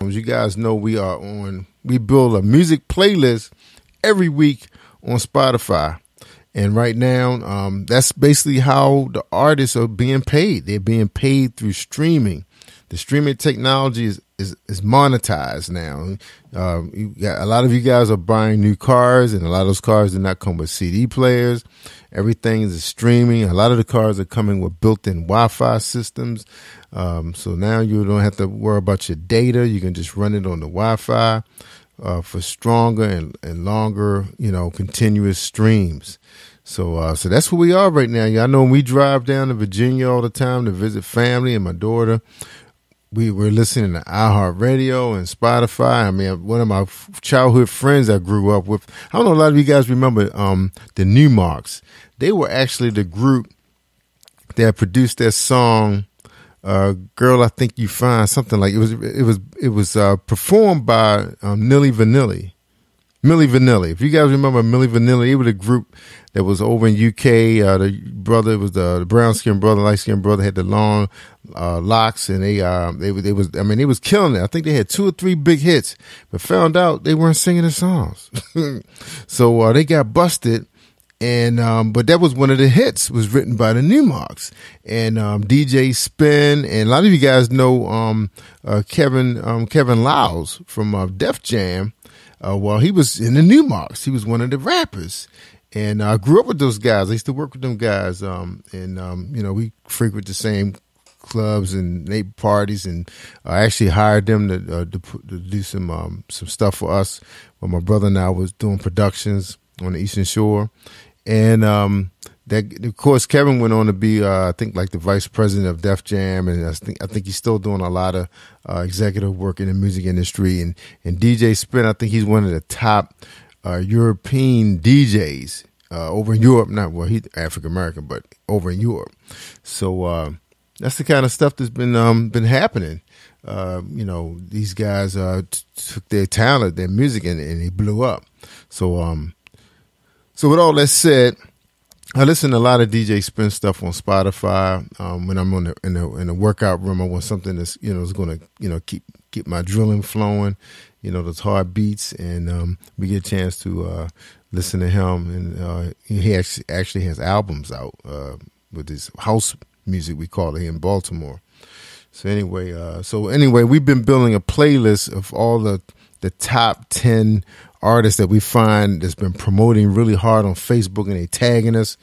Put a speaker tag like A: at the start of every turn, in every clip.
A: You guys know we are on, we build a music playlist every week on Spotify. And right now, um, that's basically how the artists are being paid. They're being paid through streaming. The streaming technology is, is, is monetized now. Um, got, a lot of you guys are buying new cars, and a lot of those cars do not come with CD players. Everything is streaming. A lot of the cars are coming with built-in Wi-Fi systems. Um, so now you don't have to worry about your data. You can just run it on the Wi-Fi uh, for stronger and, and longer, you know, continuous streams. So, uh, so that's where we are right now. Y'all know when we drive down to Virginia all the time to visit family and my daughter, we were listening to iHeartRadio and Spotify. I mean, one of my childhood friends I grew up with. I don't know a lot of you guys remember um, the Numarx. They were actually the group that produced that song uh, "Girl, I Think You Find," something like it was. It was. It was uh, performed by um, Milli Vanilli. Milli Vanilli. If you guys remember Milli Vanilli, it was a group that was over in UK. Uh, the brother was the, the brown skinned brother, light skinned brother had the long uh, locks, and they uh, they they was. I mean, they was killing it. I think they had two or three big hits, but found out they weren't singing the songs. so uh, they got busted and um, but that was one of the hits was written by the Numarx and um, DJ Spen and a lot of you guys know um, uh, Kevin um, Kevin Liles from uh, Def Jam. Uh, well, he was in the Numarx. He was one of the rappers, and I grew up with those guys. I used to work with them guys, um, and um, you know we frequent the same clubs and they parties, and I actually hired them to, uh, to, to do some um, some stuff for us. When my brother and I was doing productions on the Eastern Shore, and um, that of course Kevin went on to be uh, I think like the vice president of Def Jam, and I think I think he's still doing a lot of uh, executive work in the music industry. And and DJ Spen, I think he's one of the top uh, European DJs uh, over in Europe. Not well, he's African American, but over in Europe. So uh, that's the kind of stuff that's been um, been happening. Uh, you know, these guys took their talent, their music, and, and blew up. So um, so with all that said, I listen to a lot of DJ Spen stuff on Spotify. Um, when I'm on the, in the in the workout room, I want something that's you know is going to you know keep keep my drilling flowing. You know those hard beats, and um, we get a chance to uh, listen to him. And uh, he actually actually has albums out uh, with his house music. We call it here in Baltimore. So anyway, uh, so anyway, we've been building a playlist of all the the top ten artists that we find that's been promoting really hard on Facebook and they tagging us.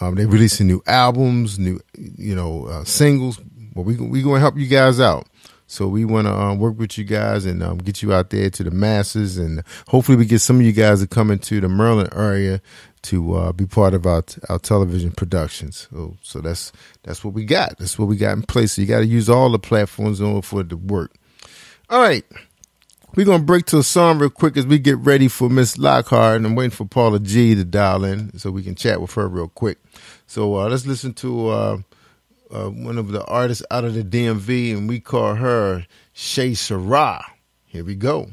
A: Um, they releasing new albums, new you know uh, singles. Well, we we going to help you guys out. So we want to um, work with you guys and um, get you out there to the masses, and hopefully we get some of you guys to come into the Maryland area to uh, be part of our our television productions. So, so that's that's what we got. That's what we got in place. So you got to use all the platforms in order for it to work. All right. We're gonna break to a song real quick as we get ready for Miss Lockhart, and I'm waiting for Paula G to dial in so we can chat with her real quick. So uh, let's listen to uh, uh, one of the artists out of the DMV, and we call her Shay Sarah. Here we go,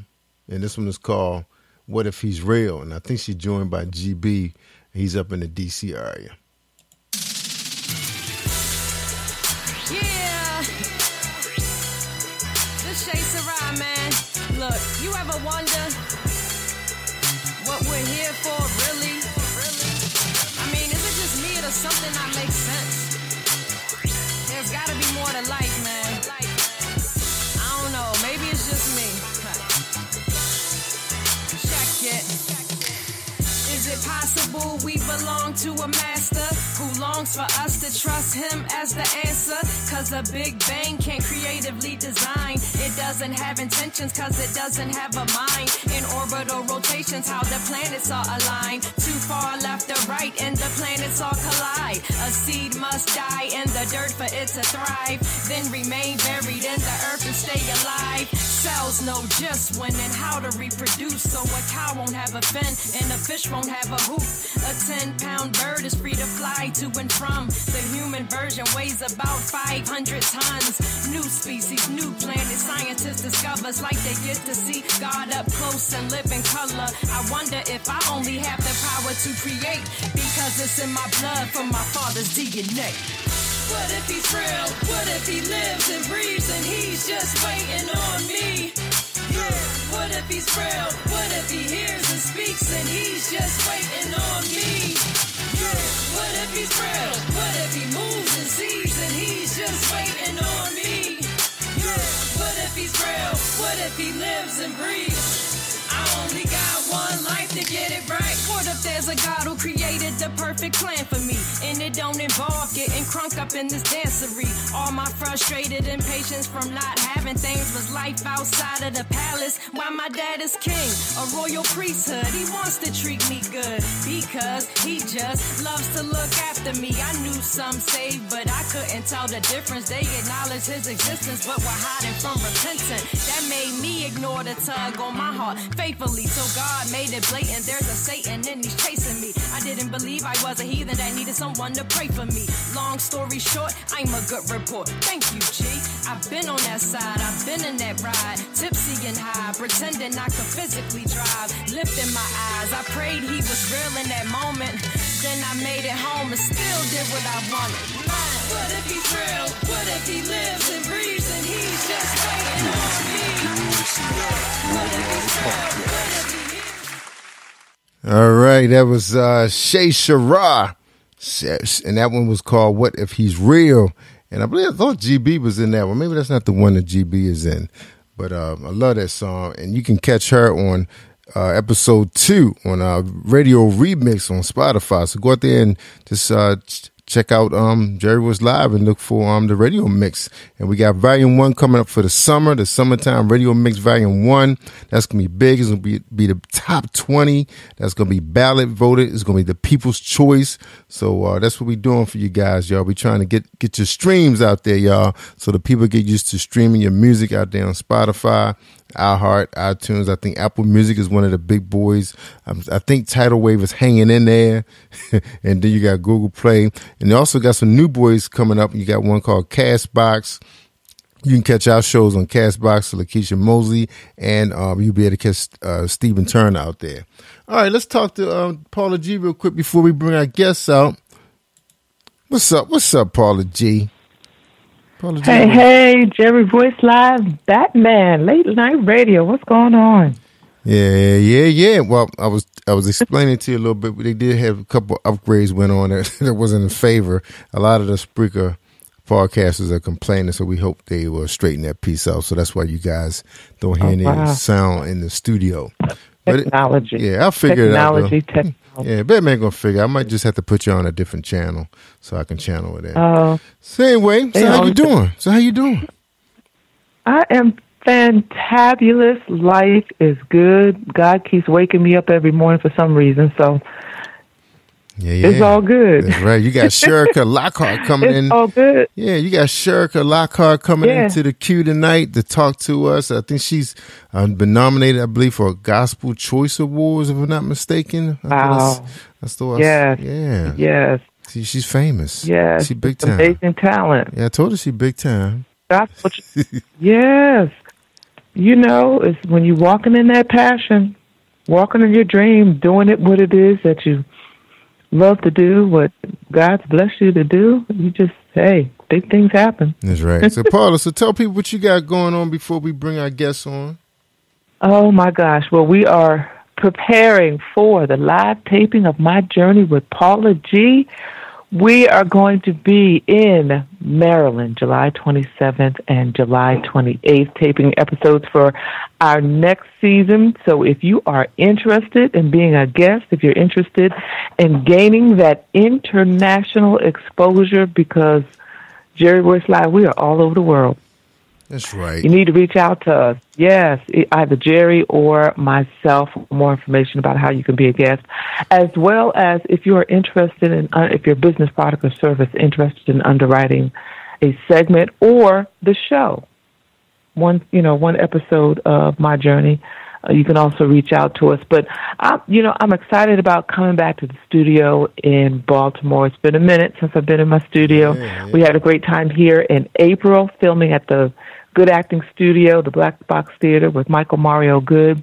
A: and this one is called "What If He's Real," and I think she's joined by GB. He's up in the DC area.
B: Look, you ever wonder what we're here for, really? I mean, is it just me or does something not make sense? There's gotta be more to life, man. I don't know, maybe it's just me. Check it. Is it possible we belong to a master who longs for us to trust him as the answer? Cause a Big Bang can't creatively design. It doesn't have intentions cause it doesn't have a mind. In orbital rotations, how the planets are aligned. Too far left or right and the planets all collide. A seed must die in the dirt for it to thrive. Then remain buried in the earth and stay alive. Cells know just when and how to reproduce. So a cow won't have a fin and a fish won't have a hoop. A 10 pound bird is free to fly to and from. The human version weighs about 500 tons. New species, new planet, scientists discovers like they get to see God up close and live in color. I wonder if I only have the power to create because it's in my blood from my father's DNA. What if he's real? What if he lives and breathes and he's just waiting on me? Yeah. What if he's real? What if he hears and speaks and he's just waiting on me? Yeah. What if he's real? What if he moves and sees and he's just waiting on me? Yeah. What if he's real? What if he lives and breathes? What if there's a God who created the perfect plan for me? And it don't involve getting crunk up in this dancery. All my frustrated impatience from not having things was life outside of the palace. While my dad is king, a royal priesthood. He wants to treat me good because he just loves to look after me. I knew some saved, but I couldn't tell the difference. They acknowledge his existence, but were hiding from repentance. That made me ignore the tug on my heart faithfully. So God made it blatant. There's a Satan and he's chasing me. I didn't believe I was a heathen that needed someone to pray for me. Long story short, I'm a good report. Thank you, G. I've been on that side, I've been in that ride. Tipsy and high, pretending I could physically drive. Lifting my eyes, I prayed he was real in that moment. I made it home and still did what I wanted. What if he's real? What if he lives and breathes and he's just waiting on me? What if he's real? What if
A: All right, that was uh, Shay Shara, and that one was called "What If He's Real." And I believe I thought GB was in that one. Maybe that's not the one that GB is in, but uh, I love that song. And you can catch her on uh, episode two on uh, Radio Remix on Spotify. So go out there and just uh, ch- check out um, Jerry Royce live and look for um, the radio mix. And we got volume one coming up for the summer, the summertime radio mix volume one. That's gonna be big. It's gonna be be the top twenty. That's gonna be ballot voted. It's gonna be the people's choice. So uh, that's what we're doing for you guys, y'all. We're trying to get get your streams out there, y'all, so the people get used to streaming your music out there on Spotify iHeart, iTunes. I think Apple Music is one of the big boys. Um, I think Tidal Wave is hanging in there. and then you got Google Play. And you also got some new boys coming up. You got one called Castbox. You can catch our shows on Castbox, Lakeisha Mosley, and um, you'll be able to catch uh, Stephen Turner out there. All right, let's talk to um, Paula G real quick before we bring our guests out. What's up? What's up, Paula G? Paula G.
C: Hey, hey, Jerry Royce Live, Batman, late night radio. What's going on?
A: Yeah, yeah, yeah. Well, I was I was explaining to you a little bit. but They did have a couple upgrades went on that, that wasn't in favor. A lot of the Spreaker podcasters are complaining, so we hope they will straighten that piece out. So that's why you guys don't hear
C: Oh,
A: any
C: wow.
A: sound in the studio. But it-
C: Technology.
A: yeah, I'll figure
C: technology,
A: it out.
C: Technology. Oh.
A: Yeah, Batman gonna figure. I might just have to put you on a different channel so I can channel it in.
C: Oh,
A: so anyway, so how you doing? So how you doing?
C: I am fantabulous. Life is good. God keeps waking me up every morning for some reason, so
A: Yeah, yeah.
C: it's all good.
A: That's right. You got Scherica Lockhart coming in.
C: It's all good.
A: Yeah, you got Scherica Lockhart coming
C: Yeah.
A: into the queue tonight to talk to us. I think she's uh, been nominated, I believe, for a Gospel Choice Awards, if I'm not mistaken. I
C: Wow.
A: That's, that's the one.
C: Yes.
A: Yeah.
C: Yes,
A: See, she's famous.
C: yes.
A: She big time.
C: Amazing talent.
A: Yeah, I told her she big time.
C: That's what. You, yes, you know, it's when you're walking in that passion, walking in your dream, doing it what it is that you love to do, what God's blessed you to do. You just hey, big things happen.
A: That's right. So, Paula, so tell people what you got going on before we bring our guests on.
C: Oh my gosh! Well, we are preparing for the live taping of my journey with Paula G. We are going to be in Maryland July 27th and July 28th, taping episodes for our next season. So if you are interested in being a guest, if you're interested in gaining that international exposure, because Jerry Royce Live, we are all over the world
A: That's right.
C: you need to reach out to us. Yes, either Jerry or myself for more information about how you can be a guest, as well as if you are interested in, uh, if your business product or service interested in underwriting a segment or the show. One, you know, one episode of my journey. Uh, you can also reach out to us. But I, you know, I'm excited about coming back to the studio in Baltimore. It's been a minute since I've been in my studio.
A: Yeah, yeah.
C: We had a great time here in April filming at the Good Acting Studio, the Black Box Theater with Michael Mario Good.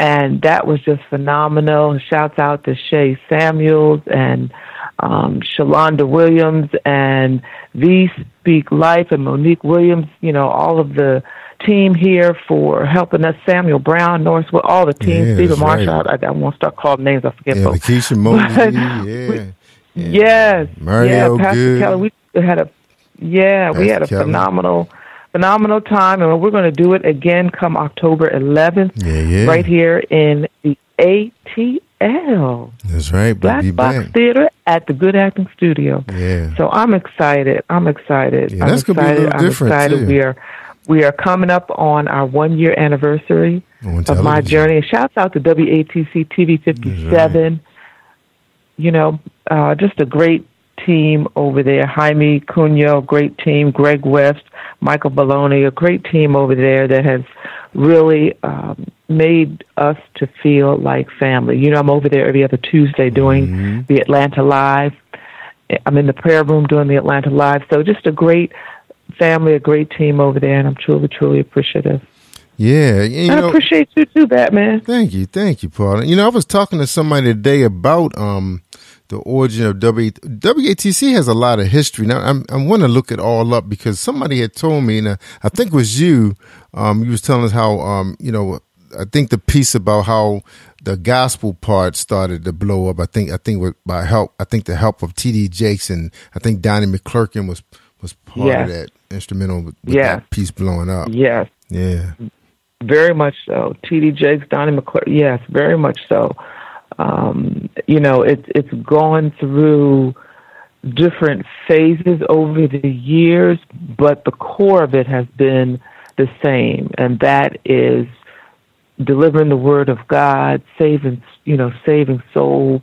C: And that was just phenomenal. Shouts out to Shay Samuels and um, Shalonda Williams and V Speak Life and Monique Williams, you know, all of the team here for helping us, Samuel Brown, Northwood, all the team,
A: Yeah,
C: Stephen
A: that's right.
C: Marshall. I, I won't start calling names, I forget
A: Yeah,
C: folks.
A: Lakeisha Mosley. Yeah. yeah.
C: Yes.
A: Mario
C: yeah, Pastor
A: Good.
C: Kelly, we had a yeah, we had a
A: Kelly.
C: phenomenal phenomenal time and we're going to do it again come October 11th
A: Yeah, yeah.
C: right here in the ATL
A: That's right.
C: Black Box
A: back.
C: Theater at the Good Acting Studio.
A: Yeah.
C: So I'm excited. I'm excited.
A: Yeah,
C: I'm
A: that's gonna be a
C: excited.
A: little
C: I'm
A: different,
C: excited.
A: too.
C: We are we are coming up on our one year anniversary
A: On
C: of my journey. And shouts out to WATC TV 57. You know, uh, just a great team over there. Jaime Cunyo, great team. Greg West, Michael Baloney, a great team over there that has really um, made us to feel like family. You know, I'm over there every other Tuesday doing
A: Mm-hmm.
C: the Atlanta Live. I'm in the prayer room doing the Atlanta Live. So just a great family, a great team over there, and I'm truly, truly appreciative.
A: Yeah. You
C: I
A: know,
C: appreciate you too, Batman.
A: Thank you, thank you, Paul. You know, I was talking to somebody today about um the origin of w- WATC has a lot of history. Now, I'm, I want to look it all up because somebody had told me, and I think it was you. Um, you was telling us how um you know I think the piece about how the gospel part started to blow up. I think I think with by help I think the help of T.D. Jakes and I think Donnie McClurkin was was part
C: Yes.
A: of that instrumental with, with
C: Yes.
A: that piece blowing up.
C: Yes,
A: Yeah.
C: very much so. T.D. Jakes, Donnie McClure. Yes, very much so. Um, you know, it's it's gone through different phases over the years, but the core of it has been the same, and that is delivering the word of God, saving you know, saving souls.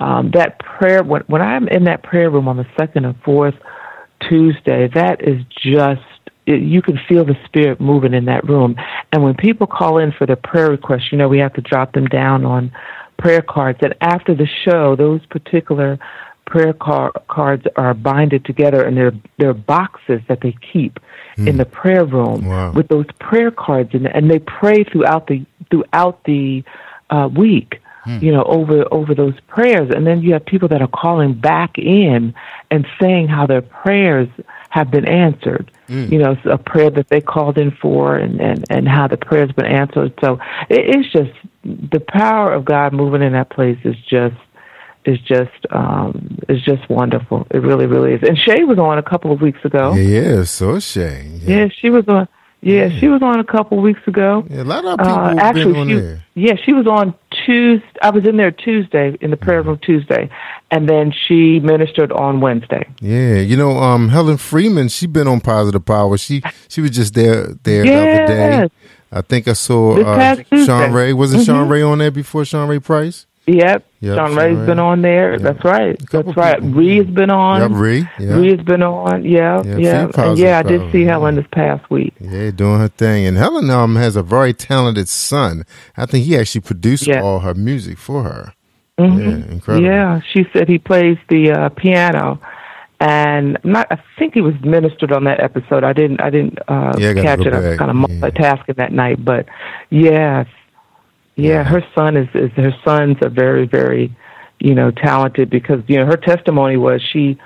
C: Um, that prayer when when I'm in that prayer room on the second and fourth Tuesday, that is just it, you can feel the spirit moving in that room. And when people call in for their prayer requests, you know we have to drop them down on prayer cards. And after the show, those particular prayer car- cards are binded together, and they're they're boxes that they keep in the prayer room
A: Wow.
C: with those prayer cards, in and they pray throughout the throughout the uh, week. You know, over over those prayers, and then you have people that are calling back in and saying how their prayers have been answered. You know, a prayer that they called in for, and and and how the prayer's been answered. So it, it's just the power of God moving in that place is just is just um is just wonderful. It really, really is. And Shay was on a couple of weeks ago.
A: Yeah, yeah, so Shay. Yeah.
C: Yeah, she was on. Yeah, she was on a couple of weeks ago.
A: Yeah, a lot of people
C: Uh, actually,
A: on
C: she,
A: there.
C: yeah, she was on Tuesday. I was in there Tuesday in the prayer
A: Mm-hmm.
C: room Tuesday, and then she ministered on Wednesday.
A: Yeah, you know, um, Helen Freeman, she been on Positive Power. She she was just there there the other day. I think I saw uh.
C: Mm-hmm.
A: Sean Ray. Wasn't Sean Ray on there before Sean Ray Price?
C: Yep,
A: Yep,
C: Sean
A: Sean
C: Ray's
A: Ray.
C: been on there. That's right. That's right.
A: people.
C: Ree's been on.
A: Yep, Ree. Yeah.
C: Ree's been on. Yeah,
A: Yeah,
C: yeah, and yeah. I did see
A: yeah.
C: Helen this past week.
A: Yeah, doing her thing. And Helen um has a very talented son. I think he actually produced
C: Yeah.
A: all her music for her. Yeah, incredible.
C: Yeah, she said he plays the uh, piano, and not. I think he was ministered on that episode. I didn't. I didn't uh,
A: Yeah, I
C: catch it. I was kind of
A: Yeah.
C: multitasking that night, but yes, yeah, her son is, is. Her sons are very, very, you know, talented because you know her testimony was she,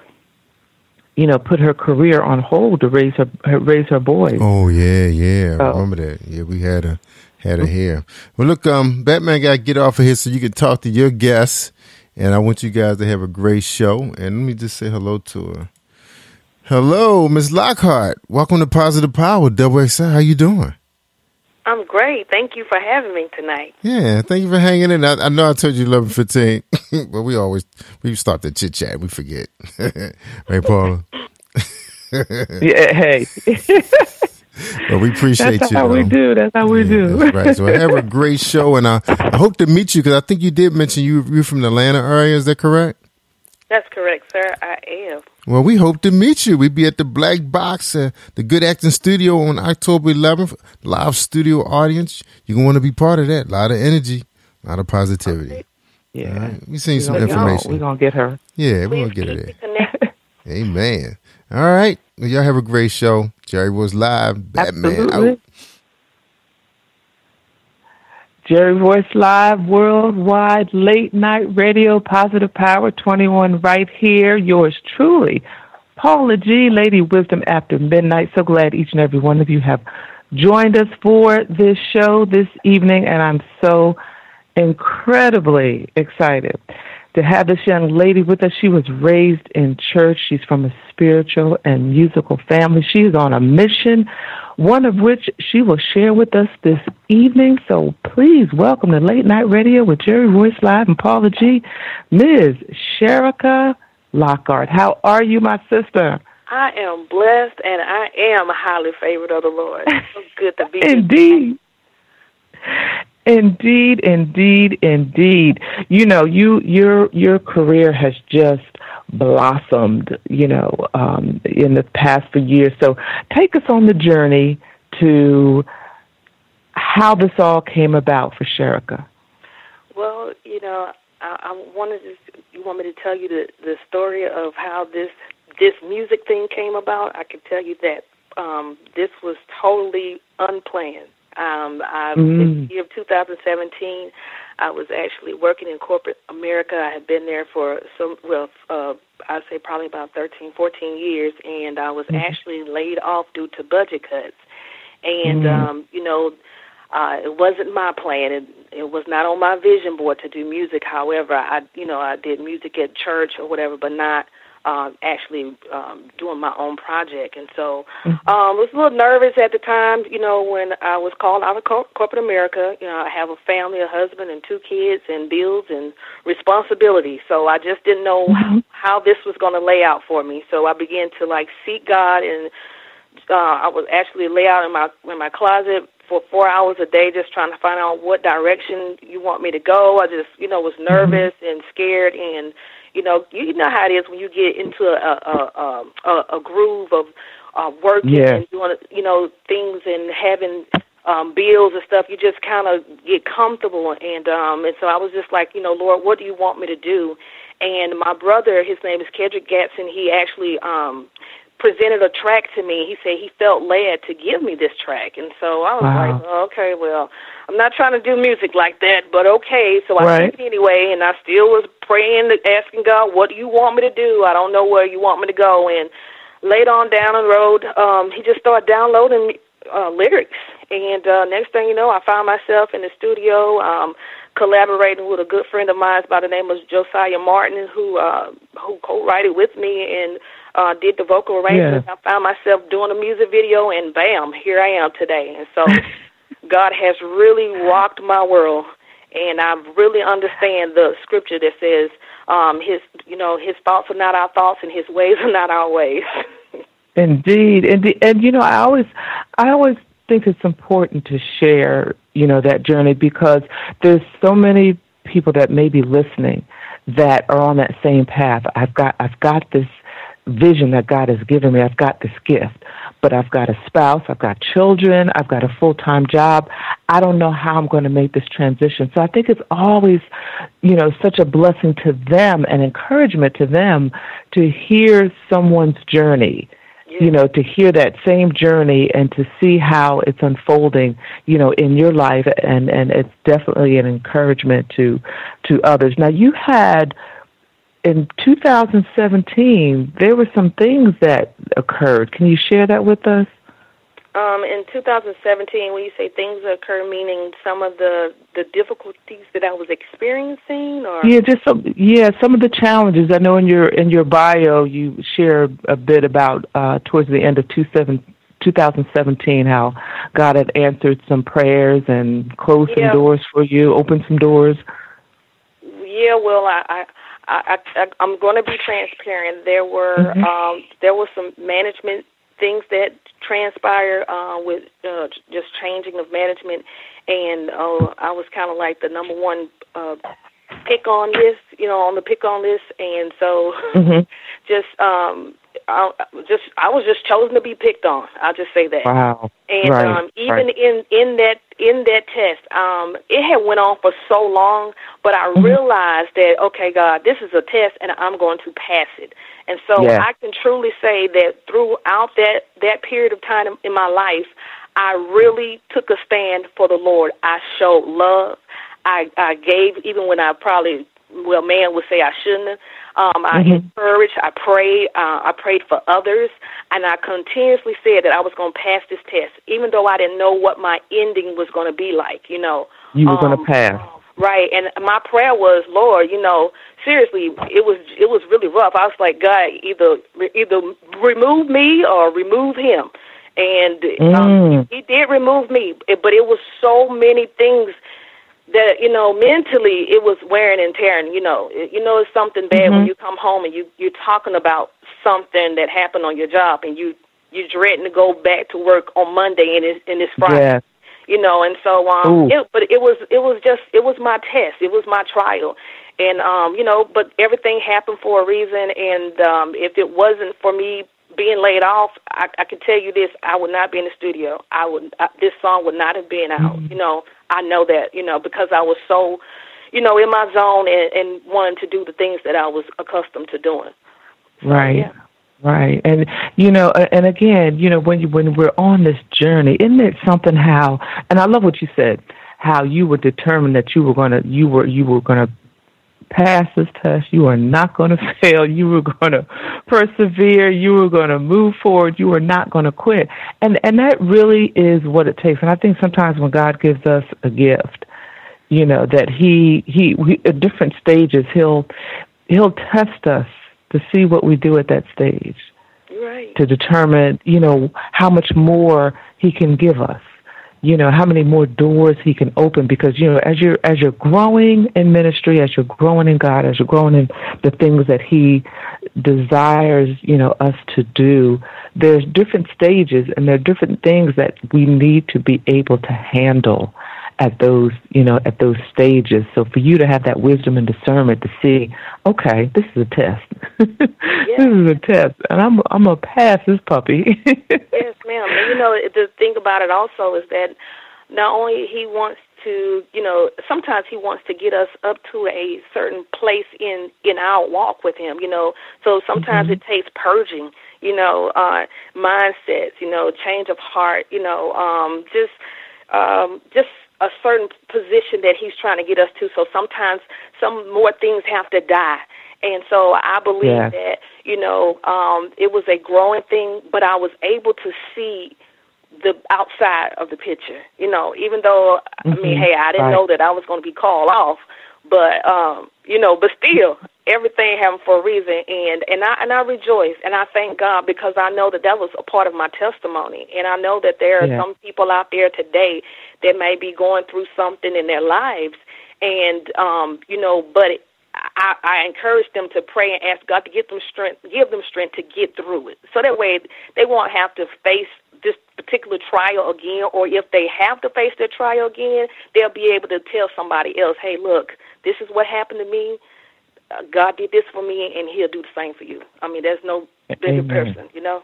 C: you know, put her career on hold to raise her, her raise her boys.
A: Oh yeah, yeah. I
C: Oh.
A: remember that. Yeah, we had a had a hair. Well, look, um, Batman got to get off of here so you can talk to your guests, and I want you guys to have a great show. And let me just say hello to her. Hello, Miss Lockhart. Welcome to Positive Power, Double XI. How you doing?
D: I'm great. Thank you for having me tonight.
A: Yeah, thank you for hanging in. I, I know I told you eleven fifteen, but we always we start the chit chat. We forget, right, Paula?
C: Yeah, hey,
A: But we appreciate
C: that's
A: you.
C: That's how we do. That's how we
A: Yeah,
C: do.
A: Right. So have a great show, and I, I hope to meet you because I think you did mention you you're from the Atlanta area. Is that correct?
D: That's correct, sir. I am.
A: Well, we hope to meet you. We'll be at the Black Box, uh, the Good Acting Studio on October 11th. Live studio audience. You're going to want to be part of that. A lot of energy, a lot of positivity.
C: Yeah,
A: All right. We seen
C: we
A: some
C: gonna,
A: information.
C: We're gonna get her.
A: yeah, we're going to get
D: keep
A: it there. Amen. All right. Well, y'all have a great show. Jerry Royce live. Batman
C: Absolutely.
A: out.
C: Jerry Royce Live, worldwide late night radio, positive power 21 right here. Yours truly, Paula G, Lady Wisdom After Midnight. So glad each and every one of you have joined us for this show this evening, and I'm so incredibly excited to have this young lady with us. She was raised in church. She's from a spiritual and musical family. She's on a mission, one of which she will share with us this evening. So please welcome to Late Night Radio with Jerry Royce Live and Paula G, Ms. Scherica Lockhart. How are you, my sister?
D: I am blessed and I am a highly favored of the Lord. So good to be
C: Indeed. Indeed, indeed, indeed. You know, you your your career has just blossomed, you know, um, in the past few years. So take us on the journey to how this all came about for Scherica.
D: Well, you know, I, I wanted to. You want me to tell you the the story of how this this music thing came about? I can tell you that um, this was totally unplanned. Um, I, mm. In the year of 2017, I was actually working in corporate America. I had been there for some, well, uh, I'd say probably about 13, 14 years, and I was mm. actually laid off due to budget cuts. And, mm. um, you know, uh, it wasn't my plan. It, it was not on my vision board to do music. However, I, you know, I did music at church or whatever, but not uh, actually um, doing my own project. And so mm-hmm. um, I was a little nervous at the time, you know, when I was called out of cor- corporate America. You know, I have a family, a husband, and two kids, and bills and responsibility. So I just didn't know mm-hmm. how this was going to lay out for me. So I began to like seek God, and uh, I was actually lay out in my in my closet for four hours a day just trying to find out what direction you want me to go. I just, you know, was mm-hmm. nervous and scared and you know, you know how it is when you get into a a a, a groove of uh, working
C: yeah.
D: and doing you know things and having um bills and stuff you just kind of get comfortable and um and so I was just like you know Lord what do you want me to do and my brother his name is Kedrick Gatson he actually um presented a track to me. He said he felt led to give me this track, and so I was wow. like, oh, okay, well, I'm not trying to do music like that, but okay. So I right. did it anyway, and I still was praying, asking God, what do you want me to do? I don't know where you want me to go. And later on down the road, um, he just started downloading uh, lyrics, and uh, next thing you know, I found myself in the studio. Um, collaborating with a good friend of mine by the name of Josiah Martin, who uh, who co-wrote it with me and uh, did the vocal arrangements. Yeah. I found myself doing a music video, and bam, here I am today. And so, God has really rocked my world, and I really understand the scripture that says, um, "His, you know, His thoughts are not our thoughts, and His ways are not our ways."
C: Indeed, and and you know, I always, I always think it's important to share, you know, that journey because there's so many people that may be listening that are on that same path. I've got I've got this vision that God has given me. I've got this gift, but I've got a spouse, I've got children, I've got a full time job. I don't know how I'm going to make this transition. So I think it's always, you know, such a blessing to them and encouragement to them to hear someone's journey. You know, to hear that same journey and to see how it's unfolding, you know, in your life, and and it's definitely an encouragement to to others. Now, you had in 2017, there were some things that occurred. Can you share that with us?
D: Um, in 2017, when you say things occur, meaning some of the the difficulties that I was experiencing, or
C: yeah, just some yeah, some of the challenges. I know in your in your bio you share a bit about uh, towards the end of 2017 how God had answered some prayers and closed yeah. some doors for you, opened some doors.
D: Yeah, well, I, I I, I, I'm going to be transparent. There were mm-hmm. um, there were some management things that transpired uh, with uh, just changing of management, and uh, I was kind of like the number one uh, pick on this, you know, on the pick on this, and so mm-hmm. just um, I just I was just chosen to be picked on. I'll just say that.
C: Wow.
D: And
C: right.
D: um, even
C: right.
D: in in that in that test, um, it had went on for so long, but I mm-hmm. realized that okay, God, this is a test, and I'm going to pass it. And so
C: yeah.
D: I can truly say that throughout that that period of time in my life, I really took a stand for the Lord. I showed love. I I gave even when I probably well man would say I shouldn't have. Um, I mm-hmm. encouraged, I prayed, uh, I prayed for others, and I continuously said that I was going to pass this test, even though I didn't know what my ending was going to be like. You know,
C: you were um, going to pass,
D: right? And my prayer was, Lord, you know, seriously, it was it was really rough. I was like, God, either either remove me or remove him. And um, mm. he did remove me, but it was so many things that you know mentally it was wearing and tearing you know it, you know it's something bad mm-hmm. when you come home and you you're talking about something that happened on your job and you you're dreading to go back to work on monday and it's and it's friday
C: yeah.
D: you know and so um it, but it was it was just it was my test it was my trial and um you know but everything happened for a reason and um if it wasn't for me being laid off, I, I can tell you this: I would not be in the studio. I would. I, this song would not have been out. Mm-hmm. You know, I know that. You know, because I was so, you know, in my zone and, and wanting to do the things that I was accustomed to doing.
C: So, right. Yeah. Right. And you know, and again, you know, when you when we're on this journey, isn't it something how and I love what you said, how you were determined that you were gonna you were you were gonna pass this test. You are not going to fail. You are going to persevere. You are going to move forward. You are not going to quit. And and that really is what it takes. And I think sometimes when God gives us a gift, you know that he he, he at different stages he'll he'll test us to see what we do at that stage.
D: Right.
C: To determine, you know, how much more he can give us you know how many more doors he can open because you know as you're as you're growing in ministry as you're growing in god as you're growing in the things that he desires you know us to do there's different stages and there are different things that we need to be able to handle at those you know at those stages. So for you to have that wisdom and discernment to see okay this is a test. This is a test and i'm i'm gonna pass this puppy.
D: Yes ma'am. And you know the thing about it also is that not only he wants to you know sometimes he wants to get us up to a certain place in in our walk with him you know. So sometimes mm-hmm. it takes purging you know uh mindsets you know change of heart you know um just um just a certain position that he's trying to get us to. So sometimes some more things have to die. And so I believe yeah. that, you know, um, it was a growing thing, but I was able to see the outside of the picture. You know, even though mm-hmm. I mean, mm-hmm. hey, I didn't right. know that I was going to be called off, but um, you know, but still, everything happened for a reason, and and I and I rejoice and I thank God because I know that that was a part of my testimony, and I know that there are yeah. some people out there today that may be going through something in their lives, and um, you know, but. I, I encourage them to pray and ask God to give them strength, give them strength to get through it, so that way they won't have to face this particular trial again, or if they have to face their trial again, they'll be able to tell somebody else, "Hey, look, this is what happened to me. Uh, God did this for me, and He'll do the same for you. I mean, there's no bigger Amen. person, you know.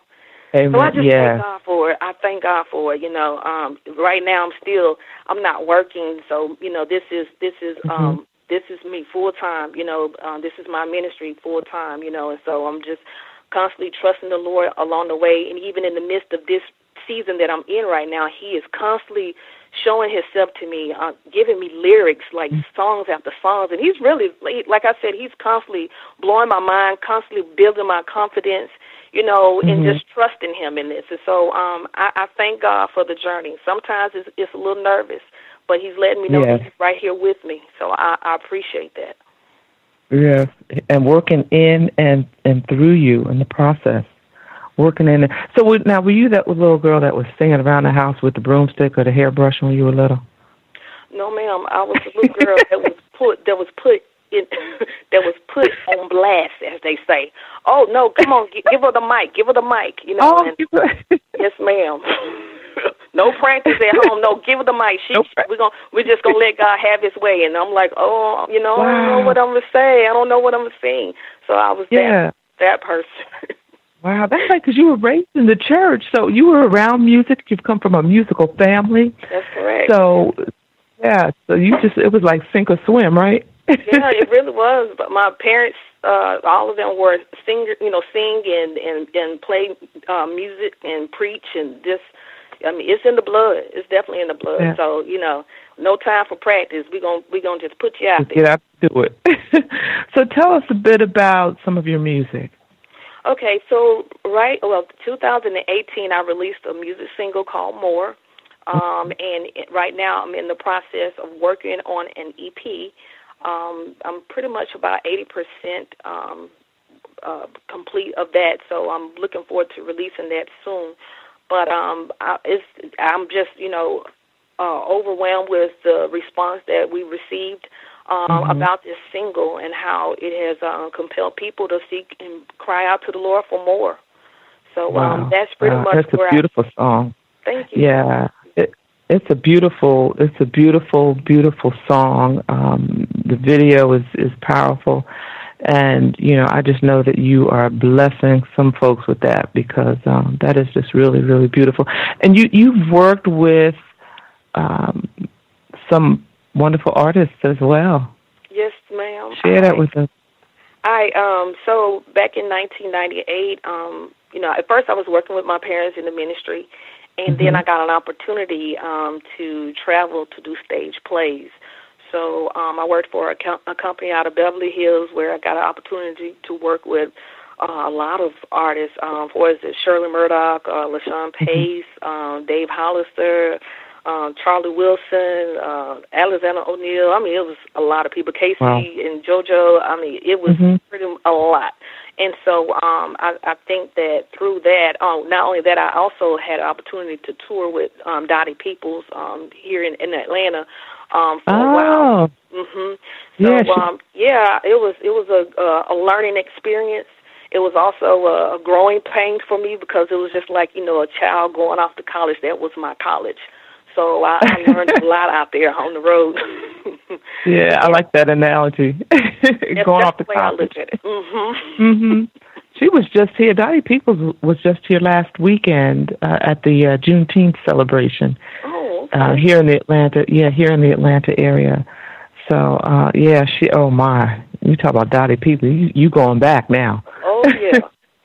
C: Amen.
D: So I just
C: yeah.
D: thank God for it. I thank God for it. You know, um, right now I'm still I'm not working, so you know this is this is mm-hmm. um, this is me full time. You know, um, this is my ministry full time. You know, and so I'm just constantly trusting the Lord along the way, and even in the midst of this season that I'm in right now, He is constantly showing himself to me, uh, giving me lyrics like mm. songs after songs, and he's really, like I said, he's constantly blowing my mind, constantly building my confidence, you know, mm-hmm. and just trusting him in this. And so, um, I, I thank God for the journey. Sometimes it's, it's a little nervous, but he's letting me know
C: yes.
D: he's right here with me. So I, I appreciate that.
C: Yes, and working in and and through you in the process working in it. So now, were you that little girl that was singing around the house with the broomstick or the hairbrush when you were little?
D: No, ma'am. I was a little girl that was put that was put in that was put on blast, as they say. Oh no, come on, give, give her the mic, give her the mic. You know.
C: Oh,
D: and, yes, ma'am. no practice at home. No, give her the mic. She, no we're gonna we're just gonna let God have His way. And I'm like, oh, you know, wow. I don't know what I'm gonna say. I don't know what I'm gonna sing. So I was
C: yeah.
D: that that person.
C: Wow, that's right, because you were raised in the church, so you were around music. You've come from a musical family.
D: That's correct.
C: So, yeah, so you just, it was like sink or swim, right?
D: yeah, it really was. But my parents, uh, all of them were singer, you know, sing and and and play uh, music and preach and just, I mean, it's in the blood. It's definitely in the blood.
C: Yeah.
D: So you know, no time for practice. We gon' we gonna just put you out there.
C: Get out to do it. so tell us a bit about some of your music.
D: Okay, so right, well, 2018, I released a music single called More, um, and right now I'm in the process of working on an EP. Um, I'm pretty much about 80% um, uh, complete of that, so I'm looking forward to releasing that soon. But um, I, it's I'm just you know uh, overwhelmed with the response that we received um,
C: Mhm.
D: about this single and how it has uh, compelled people to seek and cry out to the Lord for more. So
C: Wow.
D: um, that's pretty
C: Wow,
D: much
C: That's
D: where
C: a beautiful song.
D: Thank you.
C: Yeah, it, it's a beautiful, it's a beautiful, beautiful song. Um, the video is is powerful, and you know, I just know that you are blessing some folks with that because um, that is just really, really beautiful. And you you've worked with um, some wonderful artists as well.
D: Yes, ma'am.
C: Share that with us.
D: I um so back in 1998, um you know, at first I was working with my parents in the ministry, and then
C: Mhm.
D: I got an opportunity um to travel to do stage plays. So um I worked for a, co- a company out of Beverly Hills where I got an opportunity to work with uh, a lot of artists. Um, for instance, Shirley Murdock, uh, LaShun Pace, um, Dave Hollister, um, Charlie Wilson, uh, Alexander O'Neal. I mean, it was a lot of people. K-Ci
C: Wow.
D: and JoJo. I mean, it was
C: Mhm.
D: pretty a lot. And so um, I, I think that through that, oh, not only that, I also had an opportunity to tour with um, Dottie Peoples um, here in, in Atlanta um, for a while.
C: Oh,
D: hmm
C: Yeah,
D: So
C: she-
D: um, yeah, it was it was a a, a learning experience. It was also a, a growing pain for me because it was just like you know a child going off to college. That was my college. So I, I learned a lot out there on the road.
C: yeah, I like that analogy. Going off
D: the I
C: college.
D: look at it. hmm
C: hmm She was just here. Dottie Peoples was just here last weekend uh, at the uh, Juneteenth celebration
D: Oh, okay.
C: uh, here in the Atlanta. Yeah, here in the Atlanta area. So uh, yeah, she. Oh my, you talk about Dottie Peoples. You, you going back now?
D: oh yeah,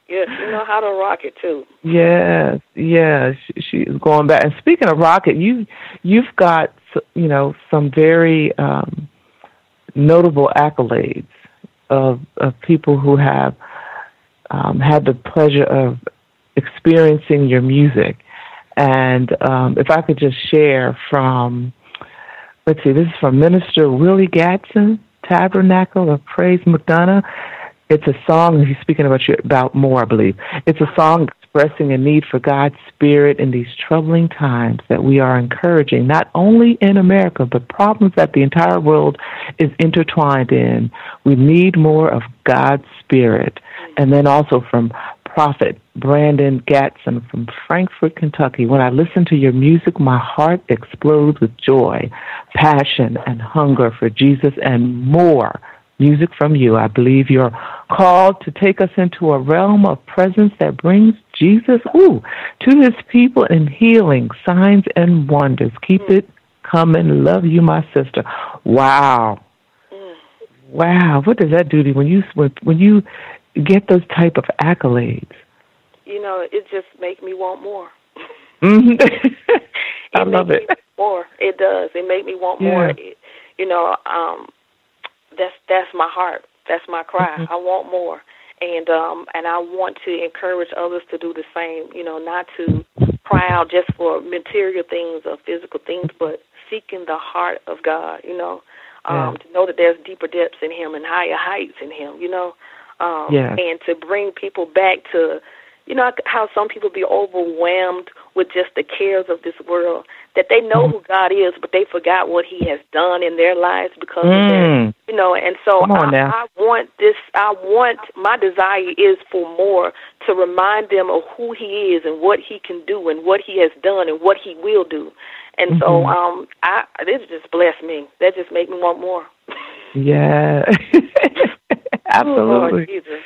D: yes, you know how to rock it too.
C: Yes, yes, she, she's going back. And speaking of rocket, you you've got you know some very um, notable accolades of of people who have um, had the pleasure of experiencing your music. And um, if I could just share from, let's see, this is from Minister Willie Gatson, Tabernacle of Praise McDonough. It's a song, he's speaking about you, about more, I believe. It's a song expressing a need for God's Spirit in these troubling times that we are encouraging, not only in America, but problems that the entire world is intertwined in. We need more of God's Spirit. And then also from Prophet Brandon Gatson from Frankfort, Kentucky. When I listen to your music, my heart explodes with joy, passion, and hunger for Jesus and more music from you. I believe you're called to take us into a realm of presence that brings Jesus ooh, to his people in healing, signs, and wonders. Keep it coming. Love you, my sister. Wow. Wow. What does that do to you when you when, when you get those type of accolades?
D: You know, it just makes me want more.
C: hmm I love it.
D: More. It does. It make me want more.
C: Yeah.
D: It, you know, um, that's that's my heart. That's my cry.
C: Mhm.
D: I want more, and um, and I want to encourage others to do the same. You know, not to cry out just for material things or physical things, but seeking the heart of God. You know, um, to know that there's deeper depths in Him and higher heights in Him. You know, um,
C: Yes.
D: and to bring people back to you know how some people be overwhelmed with just the cares of this world that they know
C: Mhm.
D: who God is, but they forgot what He has done in their lives because of that.
C: Mm.
D: You know, and so I. I want this. I want my desire is for more to remind them of who He is and what He can do and what He has done and what He will do. And so,
C: Mhm.
D: um, I this just blessed me. That just made me want more.
C: Yeah.
D: Oh, Lord
C: Absolutely.
D: Jesus.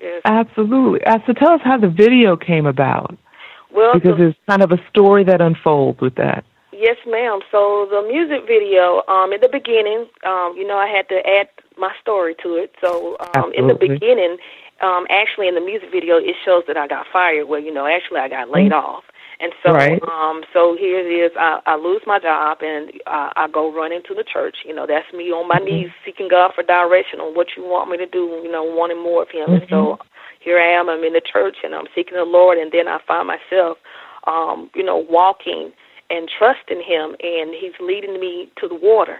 D: Yes.
C: Absolutely. Uh, so tell us how the video came about.
D: Well,
C: Because
D: the-
C: there's kind of a story that unfolds with that.
D: Yes, ma'am. So the music video, um, in the beginning, um, you know, I had to add my story to it. So um, in the beginning, um, actually in the music video, it shows that I got fired. Well, you know, actually I got laid
C: Mm.
D: off, And so,
C: Right.
D: um, so here it is. I, I lose my job, and uh, I go run into the church. You know, that's me on my knees seeking God for direction on what you want me to do. You know, wanting more of Him. And so, here I am. I'm in the church, and I'm seeking the Lord. And then I find myself, um, you know, walking and trusting Him, and He's leading me to the water.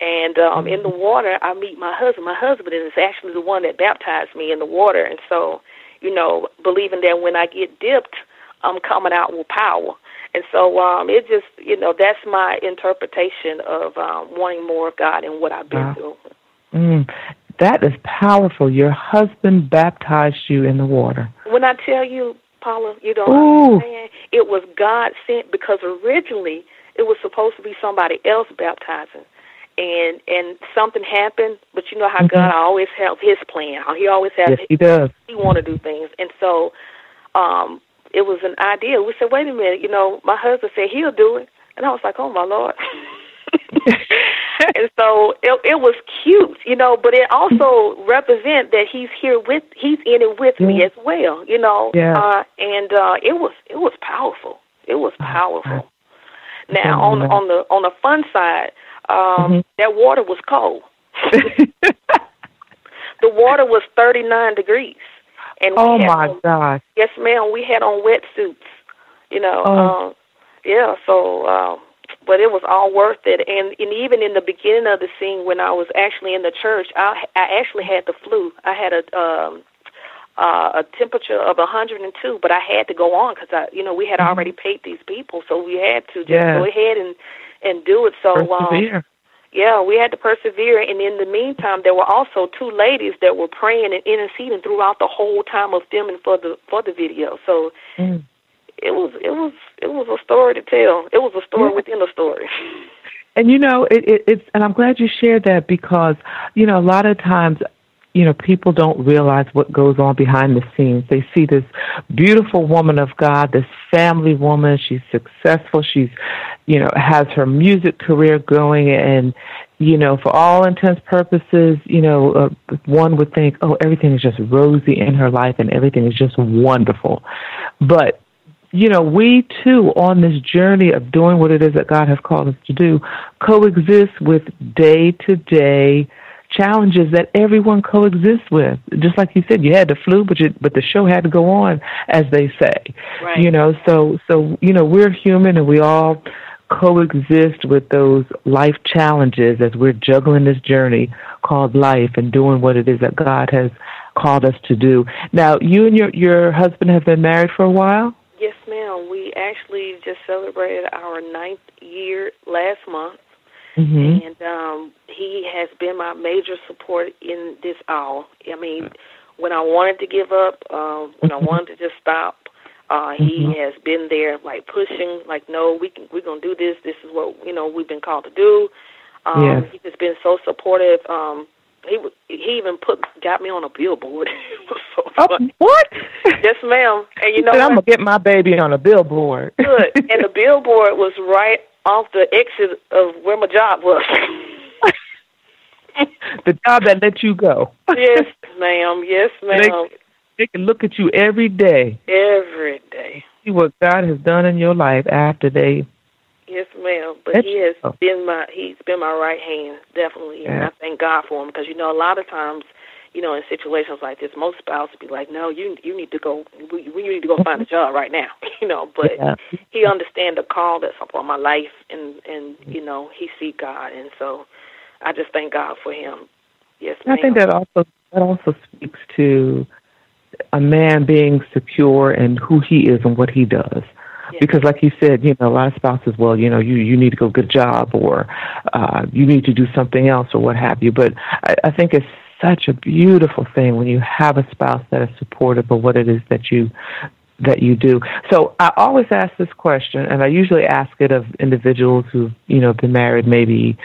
D: And um, in the water, I meet my husband. My husband is actually the one that baptized me in the water. And so, you know, believing that when I get dipped, I'm coming out with power. And so um, it just, you know, that's my interpretation of um, wanting more of God and what I've been
C: Wow.
D: through.
C: Mm, that is powerful. Your husband baptized you in the water.
D: When I tell you, Paula, you don't
C: Ooh.
D: understand. It was God sent because originally it was supposed to be somebody else baptizing. And and something happened, but you know how God always has his plan. How he always has
C: Yes, he does.
D: he want to do things. And so um it was an idea. We said, wait a minute, you know, my husband said he'll do it. And I was like, oh, my Lord. and so it, it was cute, you know, but it also represent that he's here with, he's in it with me as well, you know.
C: Yeah.
D: Uh, and uh, it was, it was powerful. It was powerful. Now on on the on the fun side, um,
C: Mhm.
D: that water was cold. The water was 39 degrees. And
C: oh my
D: on-
C: gosh.
D: Yes, ma'am. We had on wetsuits. You know.
C: Oh.
D: Um, yeah. So, um, but it was all worth it. And and even in the beginning of the scene, when I was actually in the church, I I actually had the flu. I had a um, uh, a temperature of 102, but I had to go on because I, you know, we had already paid these people, so we had to just
C: Yes.
D: go ahead and and do it. So, um, yeah, we had to persevere. And in the meantime, there were also two ladies that were praying and interceding throughout the whole time of filming for the for the video. So
C: Mm.
D: It was it was it was a story to tell. It was a story
C: Yeah.
D: within a story.
C: And you know, it, it, it's and I'm glad you shared that because you know a lot of times, you know, people don't realize what goes on behind the scenes. They see this beautiful woman of God, this family woman. She's successful. She's, you know, has her music career going, and you know, for all intents purposes, you know, uh, one would think, oh, everything is just rosy in her life and everything is just wonderful, but you know, we too, on this journey of doing what it is that God has called us to do, coexist with day to day challenges that everyone coexists with. Just like you said, you had the flu, but you, but the show had to go on, as they say.
D: Right.
C: You know, so so you know, we're human and we all coexist with those life challenges as we're juggling this journey called life and doing what it is that God has called us to do. Now, you and your your husband have been married for a while.
D: Yes. We actually just celebrated our ninth year last month.
C: Mm-hmm.
D: and um, he has been my major support in this all. I mean, when I wanted to give up, um, when I wanted to just stop, uh, he
C: Mhm.
D: has been there, like pushing, like, no, we can, we're gonna do this. This is what you know we've been called to do. Um,
C: Yes.
D: He's just been so supportive. Um, he w- he even put got me on a billboard. so
C: Oh, what?
D: Yes, ma'am. And you know
C: I'm gonna get my baby on a billboard.
D: Good. And the billboard was right off the exit of where my job was.
C: the job that let you go.
D: yes, ma'am. Yes, ma'am.
C: They can look at you every day,
D: Every day.
C: see what God has done in your life after they.
D: Yes, ma'am. But
C: That's-
D: he has
C: oh.
D: been my he's been my right hand, definitely. And I thank God for him because you know a lot of times, you know, in situations like this, most spouses be like, "No, you you need to go. We, we need to go find a job right now." you know, but
C: Yeah.
D: he understand the call that's upon my life, and and you know he see God, and so I just thank God for him. Yes,
C: I think that also that also speaks to a man being secure in who he is and what he does. Because, like you said, you know, a lot of spouses, well, you know, you you need to go get a job or uh, you need to do something else or what have you. But I, I think it's such a beautiful thing when you have a spouse that is supportive of what it is that you that you do. So I always ask this question, and I usually ask it of individuals who've you know been married maybe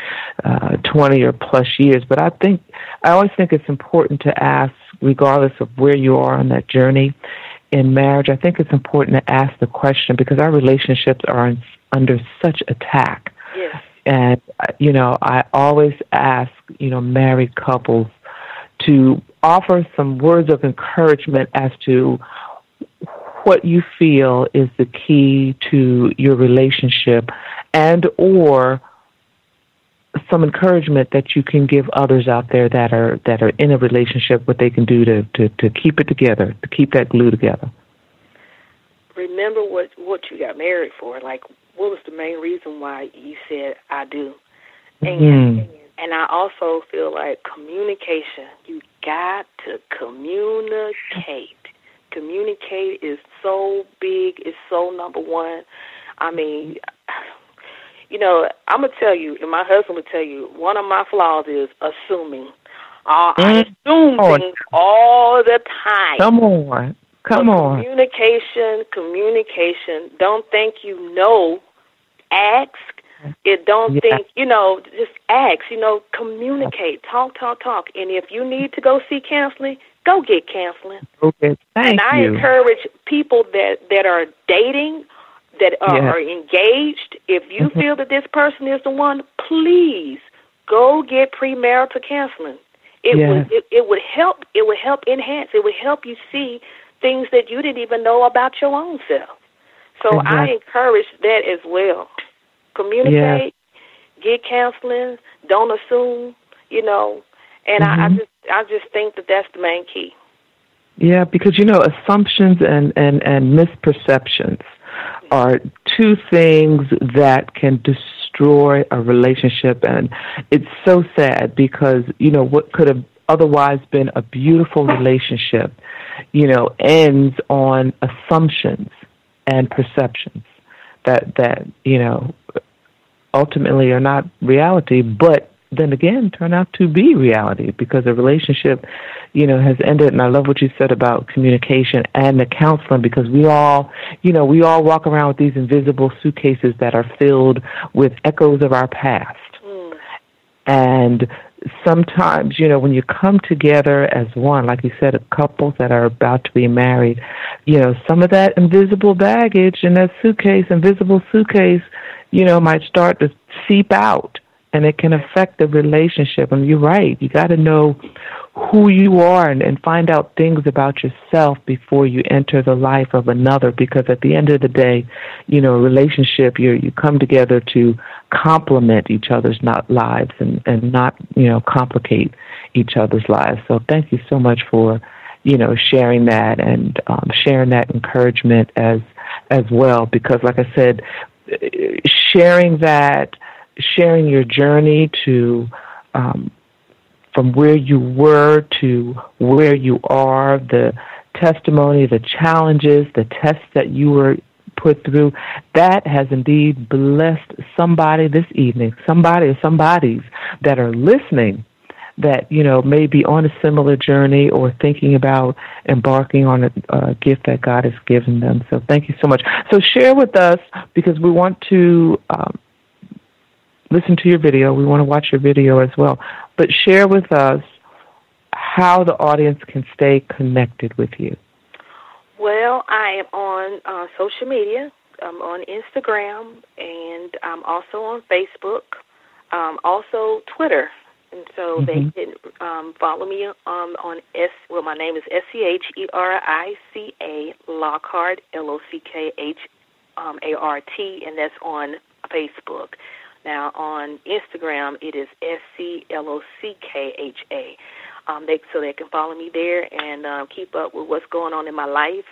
C: uh, twenty or plus years. But I think I always think it's important to ask, regardless of where you are on that journey in marriage. I think it's important to ask the question because our relationships are in, under such attack.
D: yes,
C: And, uh, you know, I always ask, you know, married couples to offer some words of encouragement as to what you feel is the key to your relationship and or some encouragement that you can give others out there that are that are in a relationship what they can do to, to, to keep it together, to keep that glue together.
D: Remember what what you got married for. Like what was the main reason why you said I do? And mm. and I also feel like communication. You got to communicate. Communicate is so big, it's so number one. I mean you know, I'm gonna tell you, and my husband would tell you, one of my flaws is assuming. Uh, I mm. assume oh. things all the time.
C: Come on, come on.
D: Communication, communication. Don't think you know. Ask. It don't yeah. think you know. Just ask. You know, communicate. Talk, talk, talk. And if you need to go see counseling, go get counseling.
C: Okay, thank
D: and I
C: you.
D: encourage people that that are dating that are, yes. are engaged, if you mm-hmm. feel that this person is the one, please go get premarital counseling. It yes. would it, it would help it would help enhance, it would help you see things that you didn't even know about your own self. So exactly. I encourage that as well. Communicate, yes. get counseling, don't assume, you know, and mm-hmm. I, I mm-hmm. just I just think that that's the main key.
C: Yeah, because you know assumptions and and and misperceptions are two things that can destroy a relationship. And it's so sad because you know what could have otherwise been a beautiful relationship you know ends on assumptions and perceptions that that you know ultimately are not reality but then again turn out to be reality because a relationship, you know, has ended. And I love what you said about communication and the counseling because we all, you know, we all walk around with these invisible suitcases that are filled with echoes of our past. Mm. And sometimes, you know, when you come together as one, like you said, a couple that are about to be married, you know, some of that invisible baggage in that suitcase, invisible suitcase, you know, might start to seep out and it can affect the relationship. And you're right, you got to know who you are and, and find out things about yourself before you enter the life of another. Because at the end of the day, you know, a relationship, you you come together to complement each other's not lives and and not you know complicate each other's lives. So thank you so much for you know sharing that and um, sharing that encouragement as as well. Because like I said, sharing that sharing your journey to um, from where you were to where you are, the testimony, the challenges, the tests that you were put through, that has indeed blessed somebody this evening, somebody or somebodies that are listening that you know may be on a similar journey or thinking about embarking on a, a, gift that God has given them. So thank you so much. So share with us because we want to um, listen to your video. We want to watch your video as well. But share with us how the audience can stay connected with you.
D: Well, I am on uh, social media. I'm on Instagram, and I'm also on Facebook, um, also Twitter. And so mm-hmm. they can um, follow me um, on S. Well, my name is S C H E R I C A Lockhart L O C K H um, A R T, and that's on Facebook. Now on Instagram, it is S C L O C K H A. Um, they so they can follow me there and um, keep up with what's going on in my life.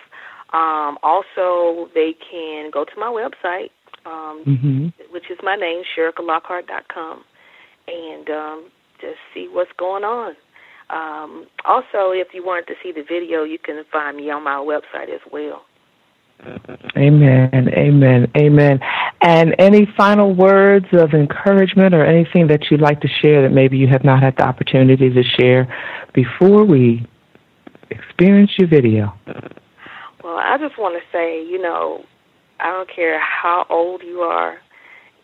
D: Um, also, they can go to my website, um, mm-hmm. which is my name, SchericaLockhart.com, and um, just see what's going on. Um, also, if you wanted to see the video, you can find me on my website as well.
C: Amen. Amen. Amen. And any final words of encouragement or anything that you'd like to share that maybe you have not had the opportunity to share before we experience your video?
D: Well, I just want to say, you know, I don't care how old you are,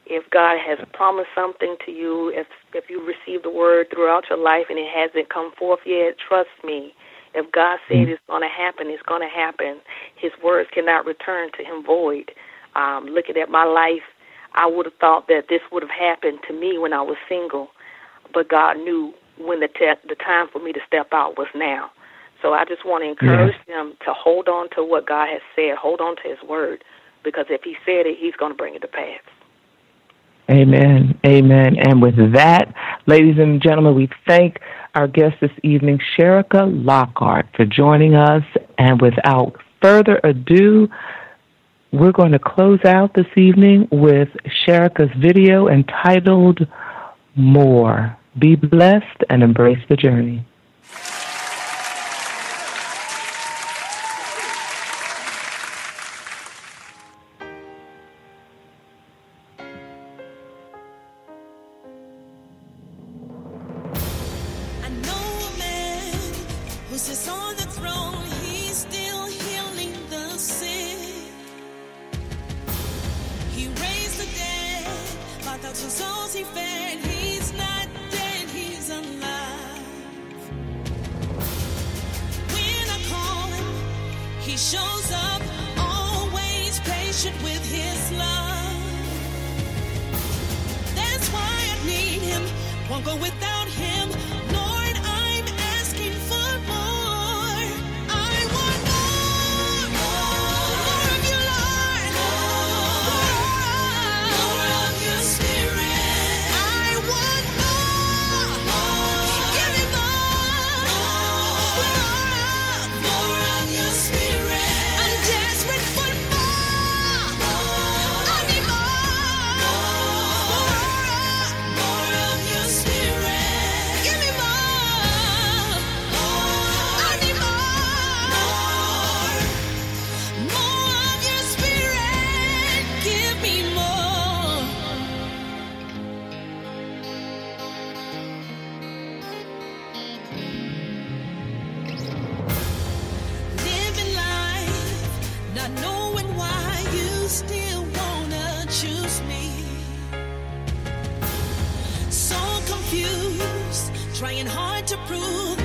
D: if God has promised something to you, if if you received the word throughout your life and it hasn't come forth yet, trust me, if God said mm-hmm. it's going to happen, it's going to happen. His words cannot return to him void. Um, looking at my life, I would have thought that this would have happened to me when I was single, but God knew when the te- the time for me to step out was now. So I just want to encourage them to hold on to what God has said, hold on to His word, because if He said it, He's going to bring it to pass.
C: Amen. Amen. And with that, ladies and gentlemen, we thank our guest this evening, Scherica Lockhart, for joining us. And without further ado, we're going to close out this evening with Scherica's video entitled More. Be blessed and embrace the journey.
B: Feel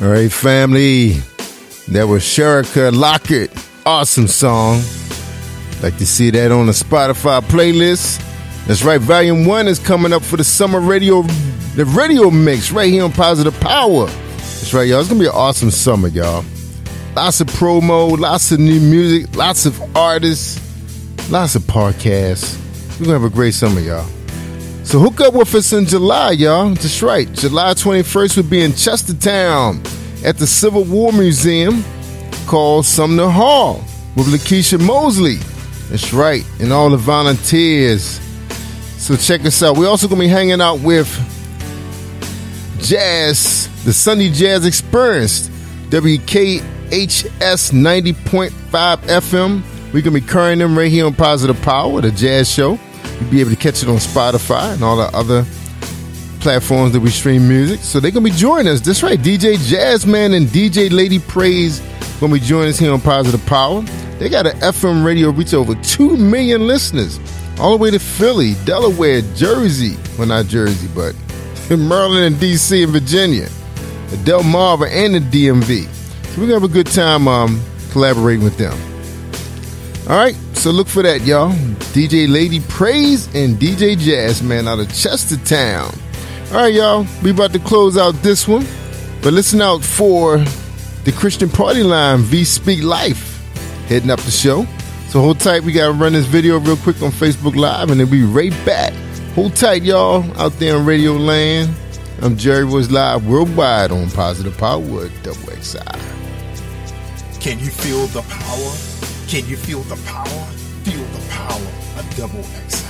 A: All right, family. That was Scherica Lockhart. Awesome song. Like to see that on the Spotify playlist. That's right. Volume one is coming up for the summer radio, the radio mix right here on Positive Power. That's right, y'all. It's gonna be an awesome summer, y'all. Lots of promo, lots of new music, lots of artists, lots of podcasts. We're gonna have a great summer, y'all. So hook up with us in July, y'all. That's right. July 21st we'll be in Chestertown at the Civil War Museum called Sumner Hall with Lakeisha Mosley. That's right. And all the volunteers. So check us out. We're also going to be hanging out with jazz, the Sunday Jazz Experience, WKHS 90.5 FM. We're going to be carrying them right here on Positive Power, the jazz show. You'll be able to catch it on Spotify and all the other platforms that we stream music. So they're to be joining us. That's right, DJ Jazzman and DJ Lady Praise to be joining us here on Positive Power. They got an FM radio reach over 2 million listeners all the way to Philly, Delaware, Jersey. Well, not Jersey, but Maryland and D.C. and Virginia, Delmarva and the DMV. So we're to have a good time um, collaborating with them. All right, so look for that, y'all. DJ Lady Praise and DJ Jazz Man out of Chestertown. All right, y'all, we about to close out this one, but listen out for the Christian Party Line V Speak Life heading up the show. So hold tight, we gotta run this video real quick on Facebook Live, and then be right back. Hold tight, y'all, out there in Radio Land. I'm Jerry Royce Live worldwide on Positive Power Double XI.
E: Can you feel the power? Can you feel the power? Feel the power of Double XI.